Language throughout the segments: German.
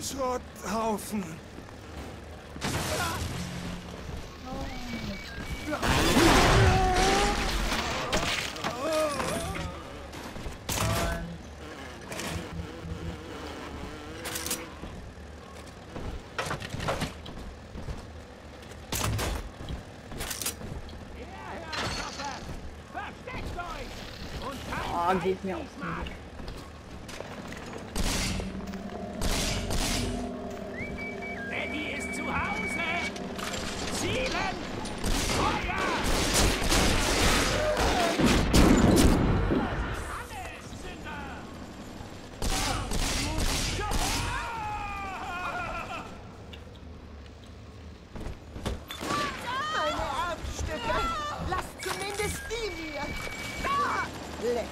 Schrotthaufen. Oh, geht mir aus dem Weg. Eddie ist zu Hause! Zielen! Feuer! Alles, Sünder! Meine Erbstücke! Lasst zumindest die mir! Da! Leck!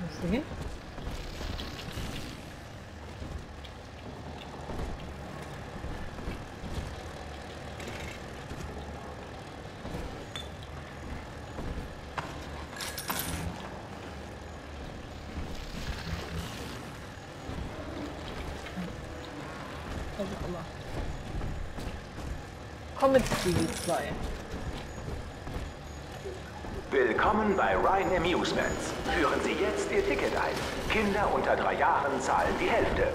Wo ist sie hin? Was auch immer. Comet TV 2. Willkommen bei Rhine Amusements. Führen Sie jetzt Ihr Ticket ein. Kinder unter drei Jahren zahlen die Hälfte.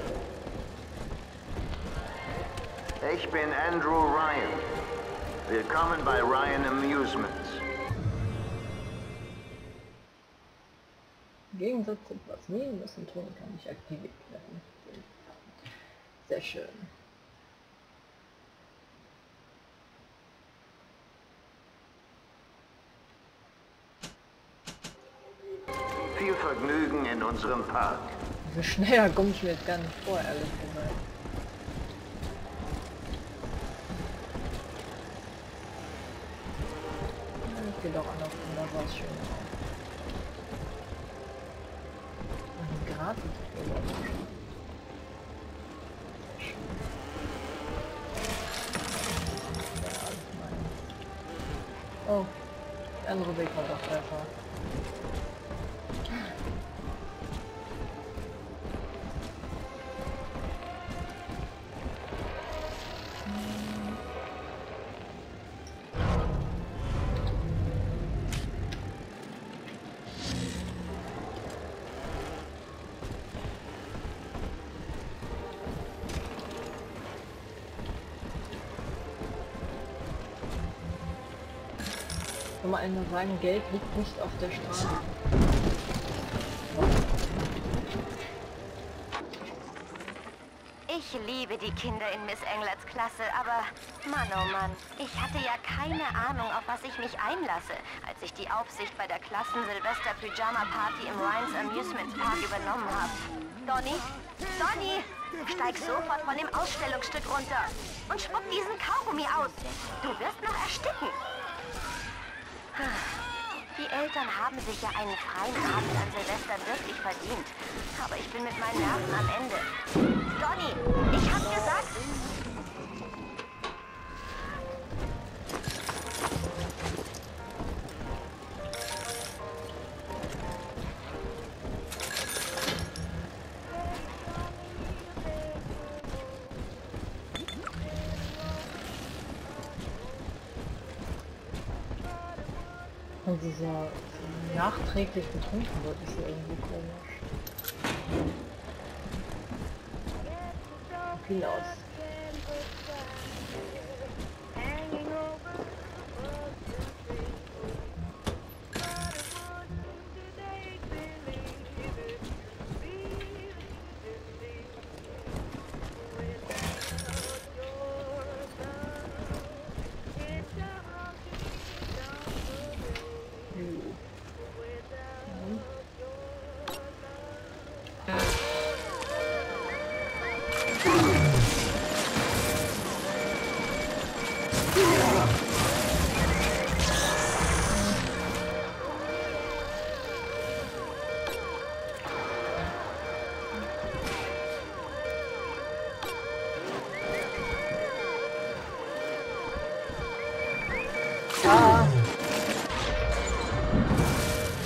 Ich bin Andrew Ryan. Willkommen bei Ryan Amusements. Im Gegensatz zu Plasmin müssen Tonika nicht aktiviert werden. Sehr schön. Viel Vergnügen in unserem Park. So schneller komme ich mir jetzt gar nicht vor, ehrlich gesagt. Das geht auch anders, es schön. Und die meins. Oh, der andere Weg war doch besser. Kann man einmal sagen, Geld liegt nicht auf der Straße. Ich liebe die Kinder in Miss Englerts Klasse, aber Mann, oh Mann, ich hatte ja keine Ahnung, auf was ich mich einlasse, als ich die Aufsicht bei der Klassen-Silvester-Pyjama-Party im Rhines Amusement Park übernommen habe. Donny, Donny, steig sofort von dem Ausstellungsstück runter und spuck diesen Kaugummi aus. Du wirst noch ersticken. Die Eltern haben sich ja einen freien Abend an Silvester wirklich verdient. Aber ich bin mit meinen Nerven am Ende. Donny, ich hab gesagt... Und dieser nachträglich betrunken wird, ist ja irgendwie komisch. Viel aus.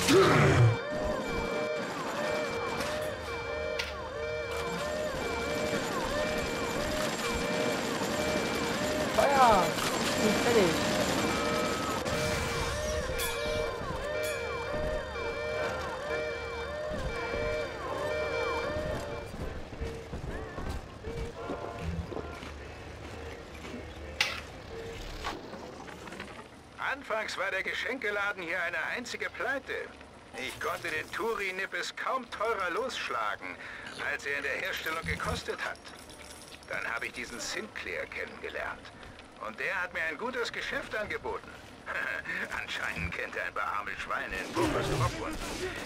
Yeah. Anfangs war der Geschenkeladen hier eine einzige Pleite. Ich konnte den Turi-Nippes kaum teurer losschlagen, als er in der Herstellung gekostet hat. Dann habe ich diesen Sinclair kennengelernt. Und der hat mir ein gutes Geschäft angeboten. Anscheinend kennt er ein paar arme Schweine in Puffers Truppwunden,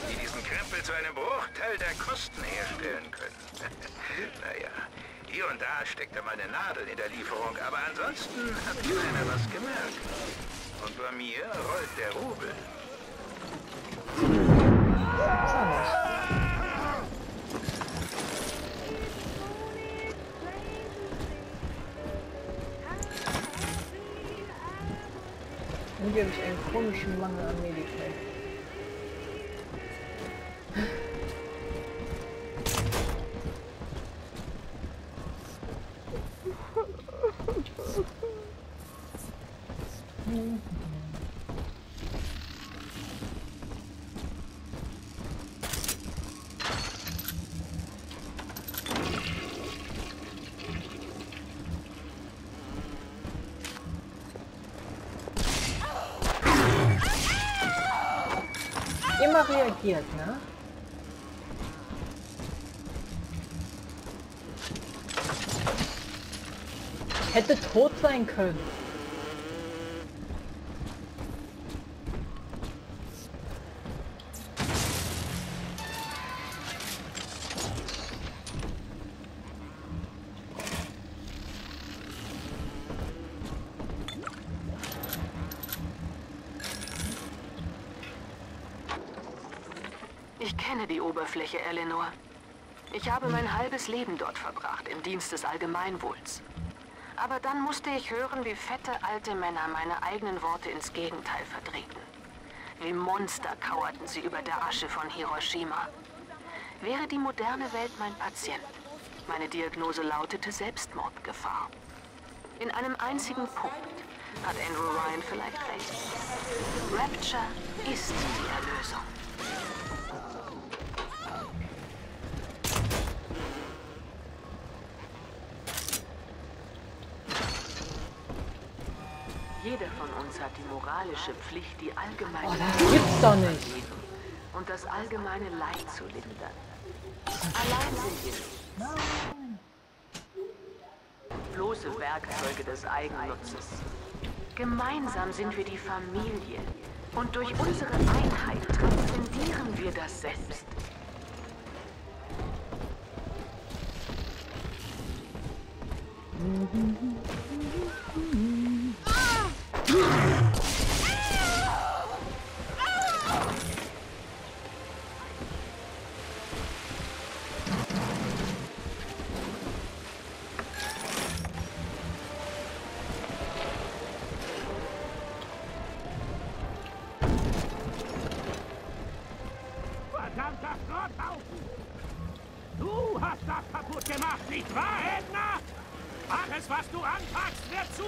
die diesen Krempel zu einem Bruchteil der Kosten herstellen können. naja, hier und da steckt er mal eine Nadel in der Lieferung, aber ansonsten hat keiner was gemerkt. Und bei mir rollt der Rubel. Irgendwie habe ich einen chronischen Mangel an Medikament. Immer reagiert, ne? Hätte tot sein können. Kenne die Oberfläche, Eleanor. Ich habe mein halbes Leben dort verbracht, im Dienst des Allgemeinwohls. Aber dann musste ich hören, wie fette alte Männer meine eigenen Worte ins Gegenteil vertreten. Wie Monster kauerten sie über der Asche von Hiroshima. Wäre die moderne Welt mein Patient? Meine Diagnose lautete Selbstmordgefahr. In einem einzigen Punkt hat Andrew Ryan vielleicht recht. Rapture ist die Erlösung. Uns hat die moralische Pflicht, die allgemeine Oh, das gibt's doch nicht. und das allgemeine Leid zu lindern. Allein sind wir nicht. Bloße Werkzeuge des Eigennutzes. Gemeinsam sind wir die Familie. Und durch unsere Einheit transzendieren wir das Selbst. Gemacht, nicht wahr, Edna? Alles, was du anpackst, wird zu...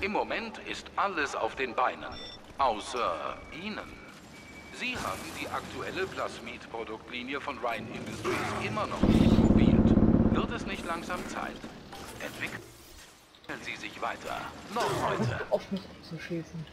Im Moment ist alles auf den Beinen. Außer Ihnen. Sie haben die aktuelle Plasmid-Produktlinie von Ryan Industries immer noch nicht probiert. Wird es nicht langsam Zeit? Entwickeln Sie sich weiter. Noch heute. Auf mich abzuschießen.